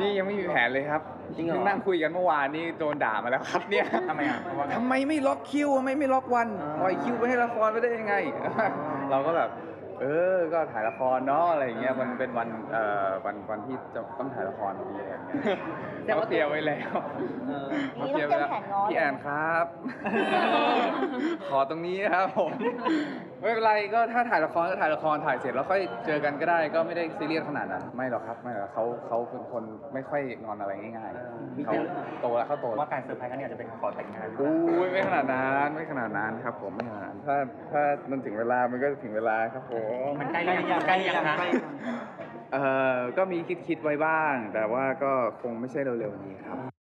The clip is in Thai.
นี่ยังไม่มีแผนเลยครับจริงเหรอเพิ่นั่งคุยกันเมื่อวานนี่โดนด่ามาแล้วครับเนี่ยทำไมอะเพราะว่า ทำไมไม่ล็อกคิวทำไมไม่ล็อกวันอ่า ปล่อยคิวไปให้ละครไม่ได้ยังไง เราก็แบบ เออ ก็ถ่ายละครเนาะอะไรอย่างเงี้ยมันเป็นวันเอ่อวันวันที่จะต้องถ่ายละครพอดีอะไรอย่างเงี้ยแต่ว่าเขาเคลียร์ไว้แล้วเออ เขาเคลียร์ไว้แล้วนี่ต้องเตรียมแผ นง้อพี่แอนครับ ขอตรงนี้ครับผม ไม่เป็นไรก็ถ้าถ่ายละครก็ถ่ายละครถ่ายเสร็จแล้วค่อยเจอกันก็ได้ก็ไม่ได้ซีเรียสขนาดนั้นไม่หรอกครับไม่หรอกเขาเขาเป็นคนไม่ค่อยงอนอะไรง่ายเออๆเขาโตแล้วเขาโตแล้วว่าการเซอร์ไพรส์ครั้งนี้อาจจะเป็นขอแต่งงานอุ้ยไม่ขนาดนั้นไม่ขนาดนั้นครับผมไม่ขนาดนั้นถ้าถ้ามันถึงเวลามันก็ถึงเวลาครับผมมันใกล้หรือยังใกล้หรือยังนะเอ่อก็มีคิดคิดๆไว้บ้าง แต่ว่าก็คงไม่ใช่เร็วๆนี้ครับอื